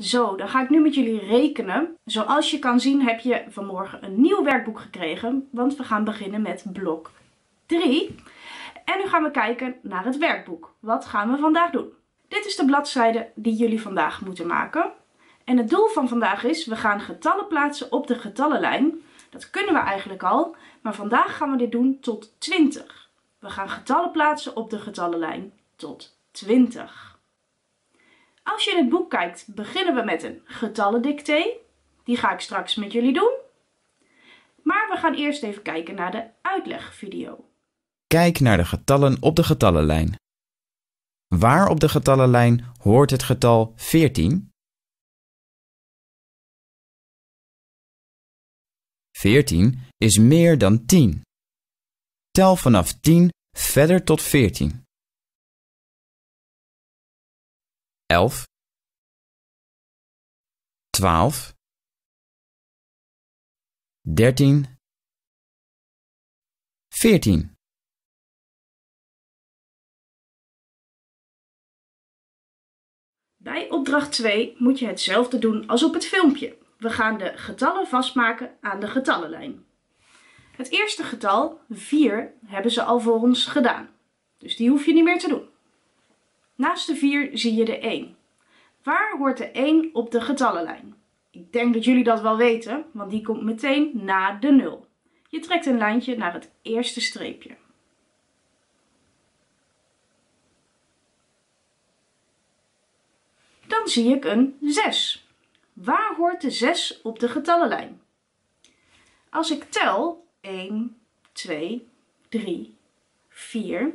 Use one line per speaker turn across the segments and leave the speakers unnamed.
Zo, dan ga ik nu met jullie rekenen. Zoals je kan zien heb je vanmorgen een nieuw werkboek gekregen, want we gaan beginnen met blok 3. En nu gaan we kijken naar het werkboek. Wat gaan we vandaag doen? Dit is de bladzijde die jullie vandaag moeten maken. En het doel van vandaag is, we gaan getallen plaatsen op de getallenlijn. Dat kunnen we eigenlijk al, maar vandaag gaan we dit doen tot 20. We gaan getallen plaatsen op de getallenlijn tot 20. Als je in het boek kijkt, beginnen we met een getallendictee. Die ga ik straks met jullie doen. Maar we gaan eerst even kijken naar de uitlegvideo.
Kijk naar de getallen op de getallenlijn. Waar op de getallenlijn hoort het getal 14? 14 is meer dan 10. Tel vanaf 10 verder tot 14. 11 12 13 14
Bij opdracht 2 moet je hetzelfde doen als op het filmpje. We gaan de getallen vastmaken aan de getallenlijn. Het eerste getal, 4, hebben ze al voor ons gedaan. Dus die hoef je niet meer te doen. Naast de 4 zie je de 1. Waar hoort de 1 op de getallenlijn? Ik denk dat jullie dat wel weten, want die komt meteen na de 0. Je trekt een lijntje naar het eerste streepje. Dan zie ik een 6. Waar hoort de 6 op de getallenlijn? Als ik tel 1, 2, 3, 4,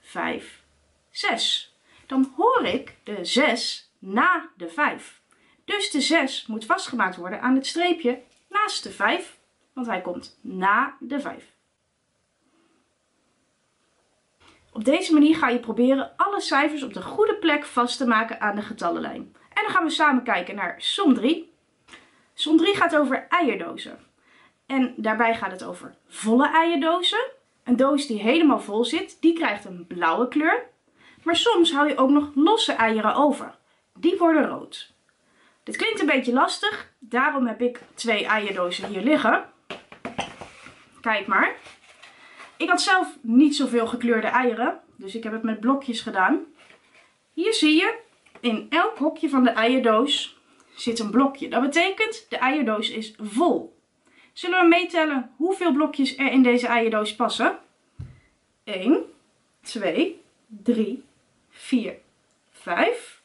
5, 6, dan hoor ik de 6 na de 5. Dus de 6 moet vastgemaakt worden aan het streepje naast de 5, want hij komt na de 5. Op deze manier ga je proberen alle cijfers op de goede plek vast te maken aan de getallenlijn. En dan gaan we samen kijken naar som 3. Som 3 gaat over eierdozen. En daarbij gaat het over volle eierdozen. Een doos die helemaal vol zit, die krijgt een blauwe kleur. Maar soms hou je ook nog losse eieren over. Die worden rood. Dit klinkt een beetje lastig, daarom heb ik twee eierdozen hier liggen. Kijk maar. Ik had zelf niet zoveel gekleurde eieren, dus ik heb het met blokjes gedaan. Hier zie je, in elk hokje van de eierdoos zit een blokje. Dat betekent, de eierdoos is vol. Zullen we meetellen hoeveel blokjes er in deze eierdoos passen? 1, 2, 3, 4, 5,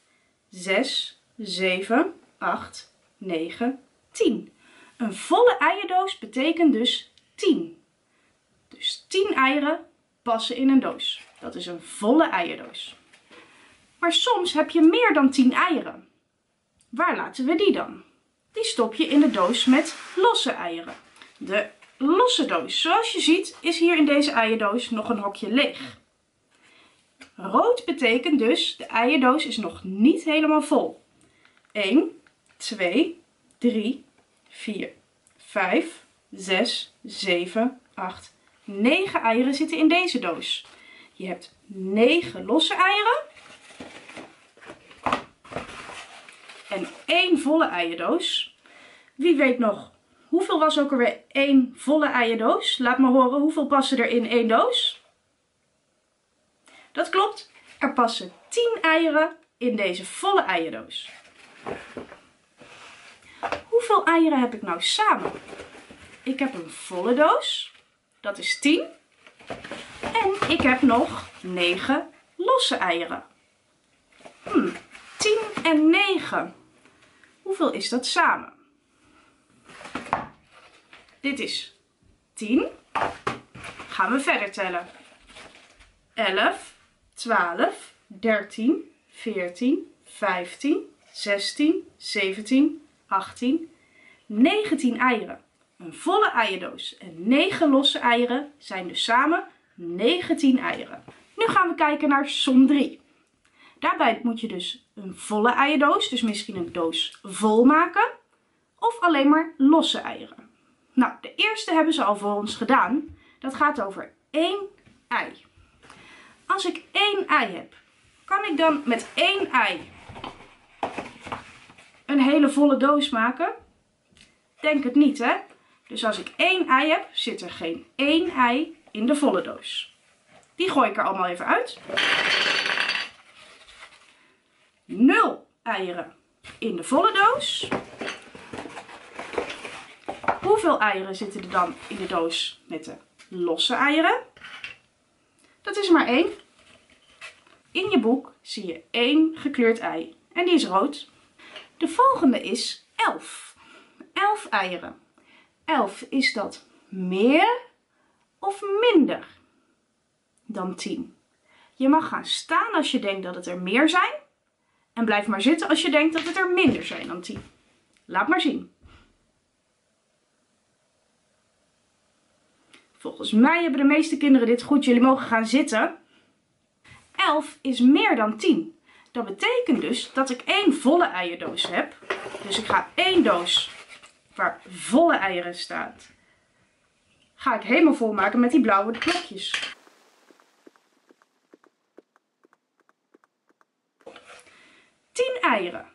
6, 7, 8, 9, 10. Een volle eierdoos betekent dus 10. Dus 10 eieren passen in een doos. Dat is een volle eierdoos. Maar soms heb je meer dan 10 eieren. Waar laten we die dan? Die stop je in de doos met losse eieren. De losse doos. Zoals je ziet is hier in deze eierdoos nog een hokje leeg. Rood betekent dus de eierdoos is nog niet helemaal vol. 1, 2, 3, 4, 5, 6, 7, 8, 9 eieren zitten in deze doos. Je hebt 9 losse eieren. En één volle eierdoos. Wie weet nog, hoeveel was ook alweer één volle eierdoos? Laat me horen, hoeveel passen er in één doos? Dat klopt, er passen 10 eieren in deze volle eierdoos. Hoeveel eieren heb ik nou samen? Ik heb een volle doos, dat is 10. En ik heb nog 9 losse eieren. Hmm, 10 en 9. Hoeveel is dat samen? Dit is 10. Gaan we verder tellen. 11, 12, 13, 14, 15, 16, 17, 18, 19 eieren. Een volle eierdoos en 9 losse eieren zijn dus samen 19 eieren. Nu gaan we kijken naar som 3. Daarbij moet je dus een volle eierdoos, dus misschien een doos vol maken. Of alleen maar losse eieren. Nou, de eerste hebben ze al voor ons gedaan. Dat gaat over één ei. Als ik één ei heb, kan ik dan met één ei een hele volle doos maken? Denk het niet, hè? Dus als ik één ei heb, zit er geen één ei in de volle doos. Die gooi ik er allemaal even uit. 0 eieren in de volle doos. Hoeveel eieren zitten er dan in de doos met de losse eieren? Dat is maar één. In je boek zie je één gekleurd ei en die is rood. De volgende is 11. 11 eieren. 11 is dat meer of minder dan 10? Je mag gaan staan als je denkt dat het er meer zijn en blijf maar zitten als je denkt dat het er minder zijn dan 10. Laat maar zien. Volgens mij hebben de meeste kinderen dit goed. Jullie mogen gaan zitten. 11 is meer dan 10. Dat betekent dus dat ik één volle eierdoos heb. Dus ik ga één doos waar volle eieren staat. Ga ik helemaal vol maken met die blauwe blokjes. 10 eieren.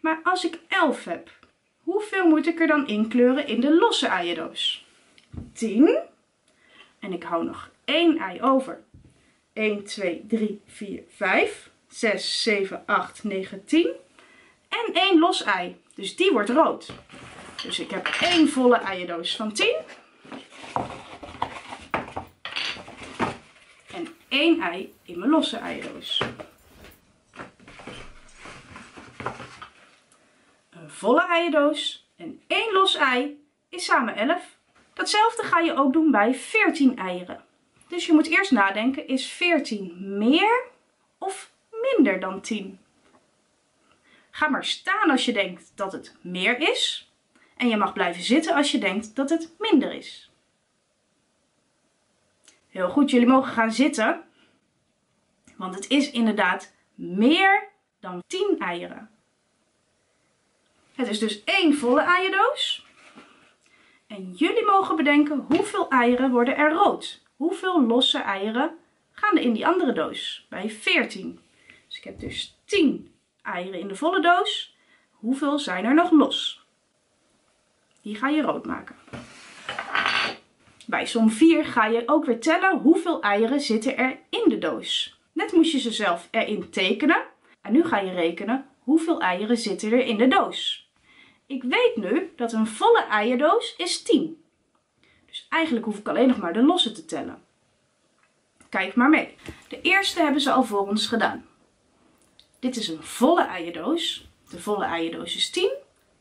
Maar als ik 11 heb, hoeveel moet ik er dan inkleuren in de losse eierdoos? 10. En ik hou nog 1 ei over. 1, 2, 3, 4, 5, 6, 7, 8, 9, 10. En 1 los ei. Dus die wordt rood. Dus ik heb 1 volle eierdoos van 10. En 1 ei in mijn losse eierdoos. volle eierdoos en 1 los ei is samen 11. Datzelfde ga je ook doen bij 14 eieren. Dus je moet eerst nadenken, is 14 meer of minder dan 10? Ga maar staan als je denkt dat het meer is. En je mag blijven zitten als je denkt dat het minder is. Heel goed, jullie mogen gaan zitten. Want het is inderdaad meer dan 10 eieren. Het is dus één volle eierdoos. En jullie mogen bedenken hoeveel eieren worden er rood. Hoeveel losse eieren gaan er in die andere doos? Bij 14. Dus ik heb dus 10 eieren in de volle doos. Hoeveel zijn er nog los? Die ga je rood maken. Bij som 4 ga je ook weer tellen hoeveel eieren zitten er in de doos. Net moest je ze zelf erin tekenen. En nu ga je rekenen hoeveel eieren zitten er in de doos. Ik weet nu dat een volle eierdoos is 10. Dus eigenlijk hoef ik alleen nog maar de losse te tellen. Kijk maar mee. De eerste hebben ze al voor ons gedaan. Dit is een volle eierdoos. De volle eierdoos is 10.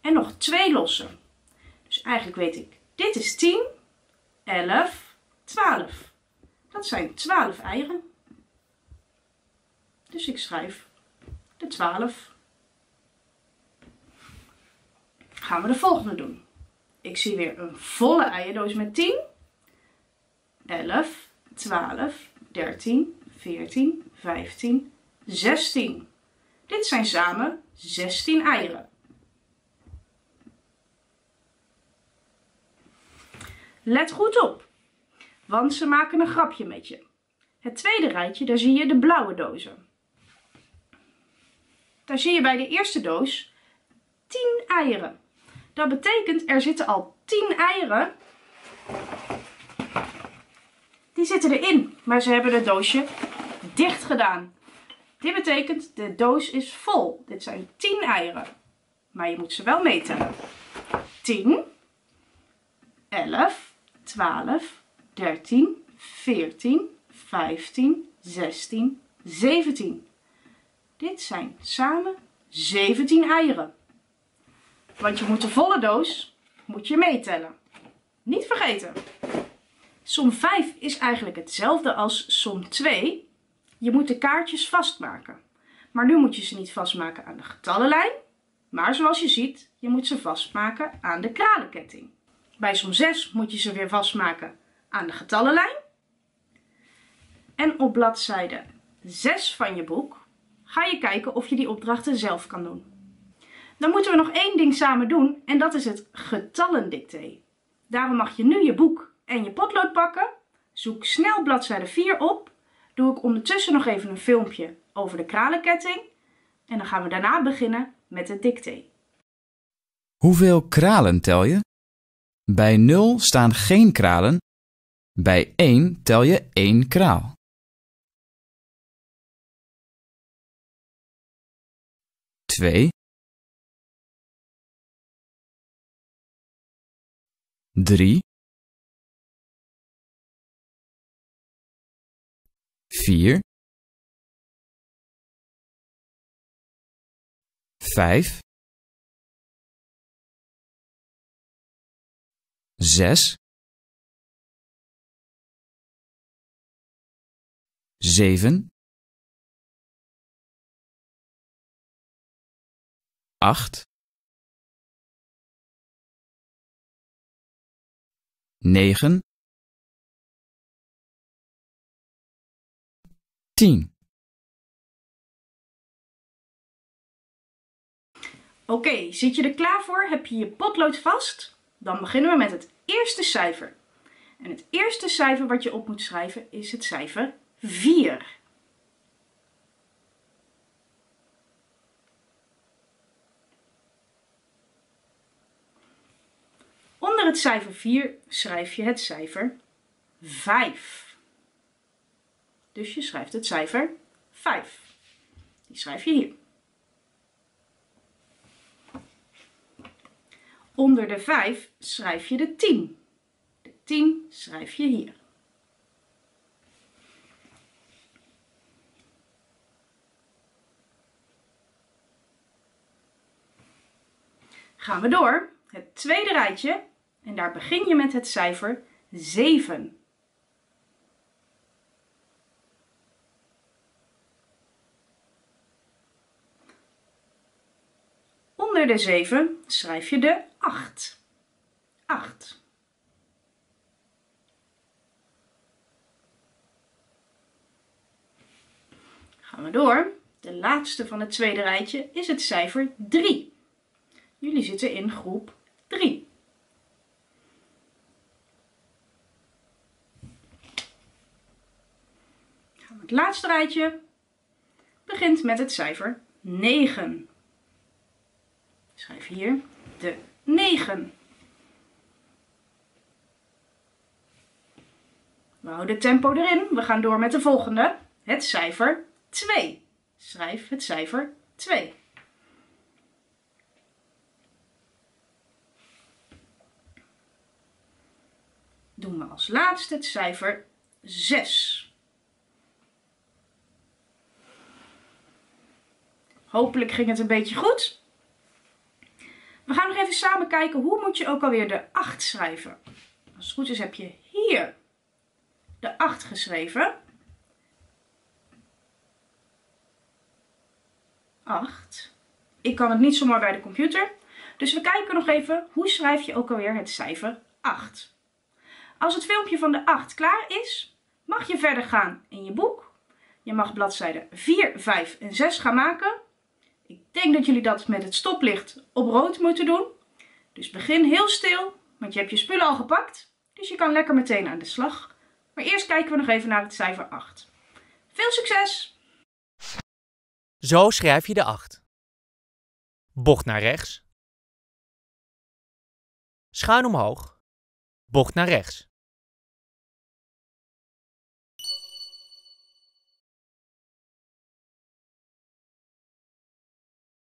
En nog twee losse. Dus eigenlijk weet ik, dit is 10, 11, 12. Dat zijn 12 eieren. Dus ik schrijf de 12 gaan we de volgende doen. Ik zie weer een volle eierdoos met 10, 11, 12, 13, 14, 15, 16. Dit zijn samen 16 eieren. Let goed op, want ze maken een grapje met je. Het tweede rijtje, daar zie je de blauwe dozen. Daar zie je bij de eerste doos 10 eieren. Dat betekent er zitten al 10 eieren. Die zitten erin, maar ze hebben het doosje dicht gedaan. Dit betekent de doos is vol. Dit zijn 10 eieren. Maar je moet ze wel metellen. 10, 11, 12, 13, 14, 15, 16, 17. Dit zijn samen 17 eieren. Want je moet de volle doos moet je meetellen. Niet vergeten. Som 5 is eigenlijk hetzelfde als som 2. Je moet de kaartjes vastmaken. Maar nu moet je ze niet vastmaken aan de getallenlijn. Maar zoals je ziet, je moet ze vastmaken aan de kralenketting. Bij som 6 moet je ze weer vastmaken aan de getallenlijn. En op bladzijde 6 van je boek ga je kijken of je die opdrachten zelf kan doen. Dan moeten we nog één ding samen doen en dat is het getallendicté. Daarom mag je nu je boek en je potlood pakken. Zoek snel bladzijde 4 op. Doe ik ondertussen nog even een filmpje over de kralenketting. En dan gaan we daarna beginnen met het dicté.
Hoeveel kralen tel je? Bij 0 staan geen kralen. Bij 1 tel je één kraal. Twee. Drie. Vier. Vijf. Zes. Zeven. Acht. Negen. Tien.
Oké, zit je er klaar voor? Heb je je potlood vast? Dan beginnen we met het eerste cijfer. En het eerste cijfer wat je op moet schrijven is het cijfer 4. Onder het cijfer 4 schrijf je het cijfer 5. Dus je schrijft het cijfer 5. Die schrijf je hier. Onder de 5 schrijf je de 10. De 10 schrijf je hier. Gaan we door. Het tweede rijtje. En daar begin je met het cijfer 7. Onder de 7 schrijf je de 8. 8. Gaan we door. De laatste van het tweede rijtje is het cijfer 3. Jullie zitten in groep 3. Gaan we het laatste rijtje begint met het cijfer 9. Schrijf hier de 9. We houden tempo erin. We gaan door met de volgende. Het cijfer 2. Schrijf het cijfer 2. Doen we als laatste het cijfer 6. Hopelijk ging het een beetje goed. We gaan nog even samen kijken hoe moet je ook alweer de 8 schrijven. Als het goed is heb je hier de 8 geschreven. 8. Ik kan het niet zomaar bij de computer. Dus we kijken nog even hoe schrijf je ook alweer het cijfer 8. Als het filmpje van de 8 klaar is, mag je verder gaan in je boek. Je mag bladzijden 4, 5 en 6 gaan maken. Ik denk dat jullie dat met het stoplicht op rood moeten doen. Dus begin heel stil, want je hebt je spullen al gepakt. Dus je kan lekker meteen aan de slag. Maar eerst kijken we nog even naar het cijfer 8. Veel succes!
Zo schrijf je de 8. Bocht naar rechts. Schuin omhoog. Bocht naar rechts.